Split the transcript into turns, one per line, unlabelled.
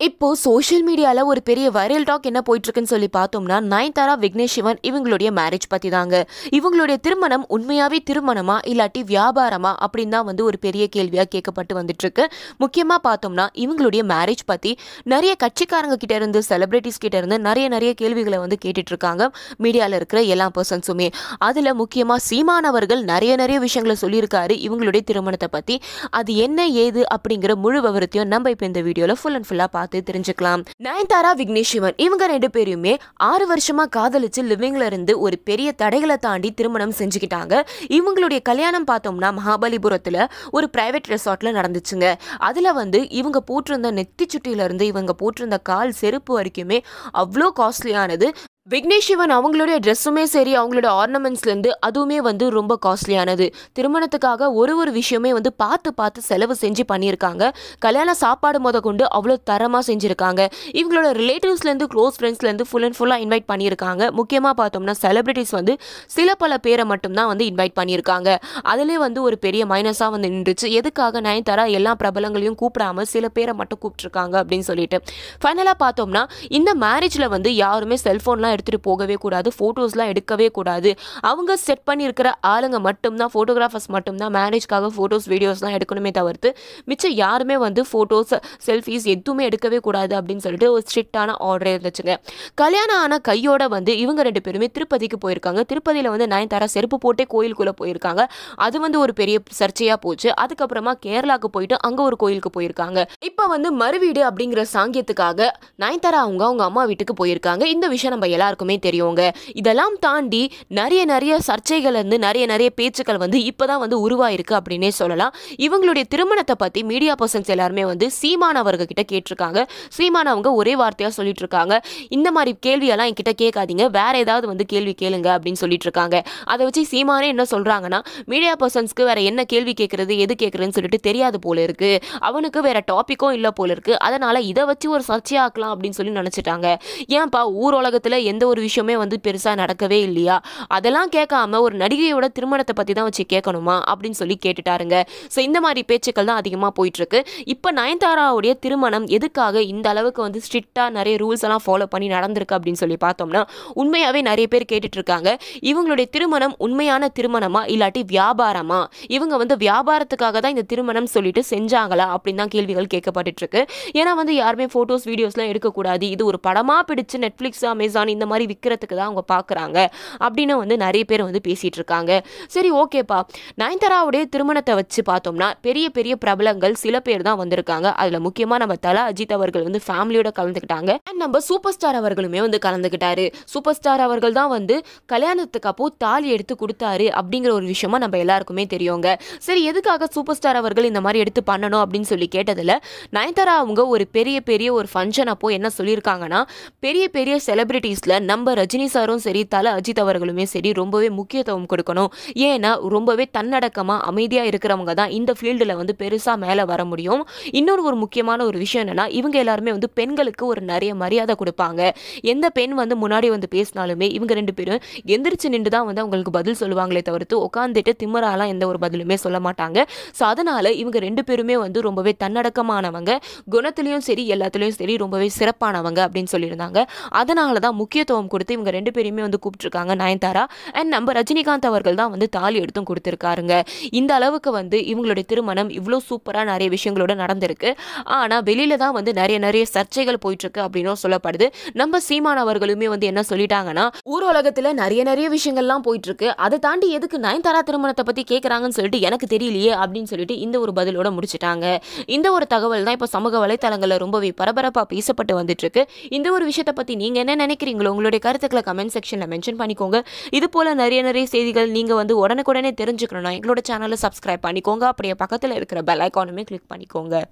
இப்போ சோஷியல் மீடியால ஒரு பெரிய வைரல் டாக் என்ன போயிட்டு இருக்குன்னு சொல்லி பார்த்தோம்னா நயன்தாரா விக்னேஷ் சிவன் இவங்களுடைய மேரேஜ் பத்தி தாங்க இவங்களுடைய திருமணம் உண்மையாவே திருமணமா இல்லாட்டி வியாபாரமா அப்படின்னு தான் வந்து ஒரு பெரிய கேள்வியா கேட்கப்பட்டு வந்துட்டு இருக்கு முக்கியமா பார்த்தோம்னா இவங்களுடைய மேரேஜ் பத்தி நிறைய கட்சிக்காரங்க கிட்ட இருந்து செலிபிரிட்டிஸ் கிட்ட இருந்து நிறைய நிறைய கேள்விகளை வந்து கேட்டுட்டு இருக்காங்க மீடியால இருக்கிற எல்லா பர்சன்ஸுமே அதுல முக்கியமா சீமானவர்கள் நிறைய நிறைய விஷயங்களை சொல்லியிருக்காரு இவங்களுடைய திருமணத்தை பத்தி. அது என்ன ஏது அப்படிங்கிற முழு விவரத்தையும் நம்ம இப்போ இந்த வீடியோல ஃபுல் அண்ட் ஃபுல்லா பார்த்து தெரிஞ்சுக்கலாம். நயன்தாரா விக்னேஷ் சிவன் இவங்க ரெண்டு பேரையுமே ஆறு வருஷமா காதலிச்சு லிவிங்ல இருந்து ஒரு பெரிய தடைகளை தாண்டி திருமணம் செஞ்சுக்கிட்டாங்க. இவங்களுடைய கல்யாணம் பார்த்தோம்னா மகாபலிபுரத்துல ஒரு பிரைவேட் ரிசார்ட்ல நடந்துச்சுங்க. அதுல வந்து இவங்க போட்டிருந்த நெத்தி சுட்டியில இருந்து இவங்க போட்டிருந்த கால் செருப்பு வரைக்குமே அவ்வளோ காஸ்ட்லியானது விக்னேஷ் சிவன் அவங்களுடைய ட்ரெஸ்ஸுமே சரி அவங்களோட ஆர்னமெண்ட்ஸ்லேருந்து அதுவுமே வந்து ரொம்ப காஸ்ட்லியானது திருமணத்துக்காக ஒரு ஒரு விஷயமே வந்து பார்த்து பார்த்து செலவு செஞ்சு பண்ணியிருக்காங்க. கல்யாண சாப்பாடு முத கொண்டு அவ்வளோ தரமாக செஞ்சுருக்காங்க. இவங்களோட ரிலேட்டிவ்ஸ்லேருந்து க்ளோஸ் ஃப்ரெண்ட்ஸ்லேருந்து ஃபுல் அண்ட் ஃபுல்லாக இன்வைட் பண்ணியிருக்காங்க. முக்கியமாக பார்த்தோம்னா செலிபிரிட்டிஸ் வந்து சில பல பேரை மட்டும்தான் வந்து இன்வைட் பண்ணியிருக்காங்க. அதிலே வந்து ஒரு பெரிய மைனஸாக வந்து நின்றுச்சு. எதுக்காக நயன்தாரா எல்லா பிரபலங்களையும் கூப்பிடாம சில பேரை மட்டும் கூப்பிட்ருக்காங்க அப்படின்னு சொல்லிட்டு. ஃபைனலாக பார்த்தோம்னா இந்த மேரேஜில் வந்து யாருமே செல்ஃபோன்லாம் எடுத்துகிட்டு போகவே கூடாது ஃபோட்டோஸ்லாம் எடுக்கவே கூடாது. அவங்க செட் பண்ணியிருக்கிற ஆளுங்க மட்டும்தான் ஃபோட்டோகிராஃபர்ஸ் மட்டும்தான் மேரேஜ்க்காக ஃபோட்டோஸ் வீடியோஸ்லாம் எடுக்கணுமே தவிர்த்து மிச்சம் யாருமே வந்து ஃபோட்டோஸ் செல்ஃபீஸ் எதுவுமே எடுக்கவே கூடாது அப்படின்னு சொல்லிட்டு ஒரு ஸ்ட்ரிக்டான ஆர்டர் இருந்துச்சுங்க. கல்யாணம் ஆன கையோட வந்து இவங்க ரெண்டு பேருமே திருப்பதிக்கு போயிருக்காங்க. திருப்பதியில் வந்து நயன்தாரா செருப்பு போட்டே கோயிலுக்குள்ளே போயிருக்காங்க. அது வந்து ஒரு பெரிய சர்ச்சையாக போச்சு. அதுக்கப்புறமா கேரளாவுக்கு போயிட்டு அங்கே ஒரு கோயிலுக்கு போயிருக்காங்க. இப்போ வந்து மறுவீடு அப்படிங்கிற சாங்கியத்துக்காக நயன்தாரா அவங்க அவங்க அம்மா வீட்டுக்கு போயிருக்காங்க. இந்த விஷயம் நம்ம எல்லாருக்குமே தெரியுங்க. இதெல்லாம் தாண்டி நிறைய நிறைய சர்ச்சைகள் இருந்து நிறைய நிறைய பேச்சுக்கள் வந்து இப்போதான் வந்து உருவாயிருக்கு அப்படின்னே சொல்லலாம். இவங்களுடைய திருமணத்தை பற்றி மீடியா பர்சன்ஸ் எல்லாருமே வந்து சீமான் அவர்கிட்ட கேட்டிருக்காங்க. சீமான் அவங்க ஒரே வார்த்தையாக சொல்லிட்டு இருக்காங்க இந்த மாதிரி கேள்வியெல்லாம் என்கிட்ட கேட்காதீங்க. வேற ஏதாவது வந்து கேள்வி கேளுங்க அப்படின்னு சொல்லிட்டு இருக்காங்க அதை வச்சு சீமானே என்ன சொல்றாங்கன்னா மீடியா பர்சன்ஸ்க்கு வேற என்ன கேள்வி கேட்குறது எது கேட்கறதுன்னு சொல்லிட்டு தெரியாது போல இருக்கு. அவனுக்கு வேற டாப்பிக்கும் இல்லை போல இருக்கு. அதனால இதை வச்சு ஒரு சர்ச்சையாக்கலாம் அப்படின்னு சொல்லி நினச்சிட்டாங்க. ஏன்பா ஊர் உலகத்தில் எந்த ஒரு விஷயமே வந்து பெருசாக நடக்கவே இல்லையா? அதெல்லாம் கேட்காம ஒரு நடிகையோட திருமணத்தை பற்றி தான் வச்சு கேட்கணுமா? அப்படின்னு சொல்லி கேட்டுட்டாருங்க. ஸோ இந்த மாதிரி பேச்சுக்கள் தான் அதிகமாக போயிட்டுருக்கு. இப்போ நயன்தாராவுடைய திருமணம் எதுக்காக இந்த அளவுக்கு வந்து ஸ்ட்ரிக்டாக நிறைய ரூல்ஸ் எல்லாம் ஃபாலோ பண்ணி நடந்திருக்கு அப்படின்னு சொல்லி பார்த்தோம்னா உண்மையாகவே நிறைய பேர் கேட்டுட்ருக்காங்க. இவங்களுடைய திருமணம் உண்மையான திருமணமா இல்லாட்டி வியாபாரமா? இவங்க வந்து வியாபாரத்துக்காக தான் இந்த திருமணம் சொல்லிட்டு செஞ்சாங்களா? அப்படின்னு தான் கேள்விகள் கேட்கப்பட்டுட்ருக்கு. ஏன்னா வந்து யாருமே ஃபோட்டோஸ் வீடியோஸ்லாம் எடுக்கக்கூடாது. இது ஒரு படமாக பிடிச்சு நெட்ஃப்ளிக்ஸ் அமேசான் இந்த மாதிரி விற்கிறதுக்கு தான் அவங்க பார்க்குறாங்க அப்படின்னு வந்து நிறைய பேர் வந்து பேசிகிட்டு இருக்காங்க சரி ஓகேப்பா. நயன்தாராவுடைய திருமணத்தை வச்சு பார்த்தோம்னா பெரிய பெரிய பிரபலங்கள் சில பேர் தான் வந்திருக்காங்க. அதில் முக்கியமாக நம்ம தலா அஜித் அவர்கள் வந்து ஃபேமிலியோட கலந்துக்கிட்டாங்க. அண்ட் நம்ம சூப்பர் ஸ்டார் அவர்களுமே வந்து கலந்துக்கிட்டாரு. சூப்பர் ஸ்டார் அவர்கள் தான் வந்து கல்யாணத்துக்கு அப்போ தாலி எடுத்து கொடுத்தாரு அப்படிங்கிற ஒரு விஷயமா நம்ம எல்லாருக்குமே தெரியுங்க. சரி எதுக்காக சூப்பர் ஸ்டார் அவர்கள் இந்த மாதிரி எடுத்து பண்ணணும் அப்படின்னு சொல்லி கேட்டதில் நயன்தாரா அவங்க ஒரு பெரிய பெரிய ஒரு ஃபங்க்ஷன் அப்போ என்ன சொல்லியிருக்காங்கன்னா பெரிய பெரிய நியூஸில் நம்ம ரஜினி சாரும் சரி தல அஜித் அவர்களுமே சரி ரொம்பவே முக்கியத்துவம் கொடுக்கணும். ஏன்னா ரொம்பவே தன்னடக்கமாக அமைதியாக இருக்கிறவங்க தான் இந்த ஃபீல்டில் வந்து பெருசாக மேலே வர முடியும். இன்னொரு ஒரு முக்கியமான ஒரு விஷயம் என்னன்னா இவங்க எல்லாருமே வந்து பெண்களுக்கு ஒரு நிறைய மரியாதை கொடுப்பாங்க. எந்த பெண் வந்து முன்னாடி வந்து பேசினாலுமே இவங்க ரெண்டு பேரும் எந்திரிச்சு நின்று தான் வந்து அவங்களுக்கு பதில் சொல்லுவாங்களே தவிர்த்து உட்காந்துட்டு திமராலாம் எந்த ஒரு பதிலுமே சொல்ல மாட்டாங்க. ஸோ அதனால் இவங்க ரெண்டு பேருமே வந்து ரொம்பவே தன்னடக்கமானவங்க. குணத்துலையும் சரி எல்லாத்துலேயும் சரி ரொம்பவே சிறப்பானவங்க அப்படின்னு சொல்லியிருந்தாங்க. அதனால தான் முக்கியத்துவம் கொடுத்து இவங்க ரெண்டு பேரையுமே வந்து கூப்பிட்டுருக்காங்க நயன்தாரா. அண்ட் நம்ம ரஜினிகாந்த் அவர்கள் தான் வந்து தாலி எடுத்தும் கொடுத்துருக்காருங்க. இந்த அளவுக்கு வந்து இவங்களுடைய திருமணம் இவ்வளோ சூப்பராக நிறைய விஷயங்களோட நடந்திருக்கு. ஆனால் வெளியில தான் வந்து நிறைய நிறைய சர்ச்சைகள் போயிட்டுருக்கு அப்படின்னும் சொல்லப்படுது. நம்ம சீமான் அவர்களுமே வந்து என்ன சொல்லிட்டாங்கன்னா ஊர் உலகத்தில் நிறைய நிறைய விஷயங்கள்லாம் போயிட்டுருக்கு. அதை தாண்டி எதுக்கு நயன்தாரா திருமணத்தை பற்றி கேட்குறாங்கன்னு சொல்லிட்டு எனக்கு தெரியலையே அப்படின்னு சொல்லிட்டு இந்த ஒரு பதிலோட முடிச்சிட்டாங்க. இந்த ஒரு தகவல் தான் இப்போ சமூக வலைத்தளங்களில் ரொம்பவே பரபரப்பாக பேசப்பட்டு வந்துட்டுருக்கு. இந்த ஒரு விஷயத்தை பற்றி நீங்கள் என்ன நினைக்கிறீங்களோ உங்களுடைய கருத்துக்களை கமெண்ட் செக்ஷனில் மென்ஷன் பண்ணிக்கோங்க. இது போல் நிறைய நிறைய செய்திகள் நீங்கள் வந்து உடனுக்குடனே தெரிஞ்சுக்கணும்னா எங்களோட சேனலை சப்ஸ்கிரைப் பண்ணிக்கோங்க. அப்படியே பக்கத்தில் இருக்கிற பெல் ஐக்கானுமே கிளிக் பண்ணிக்கோங்க.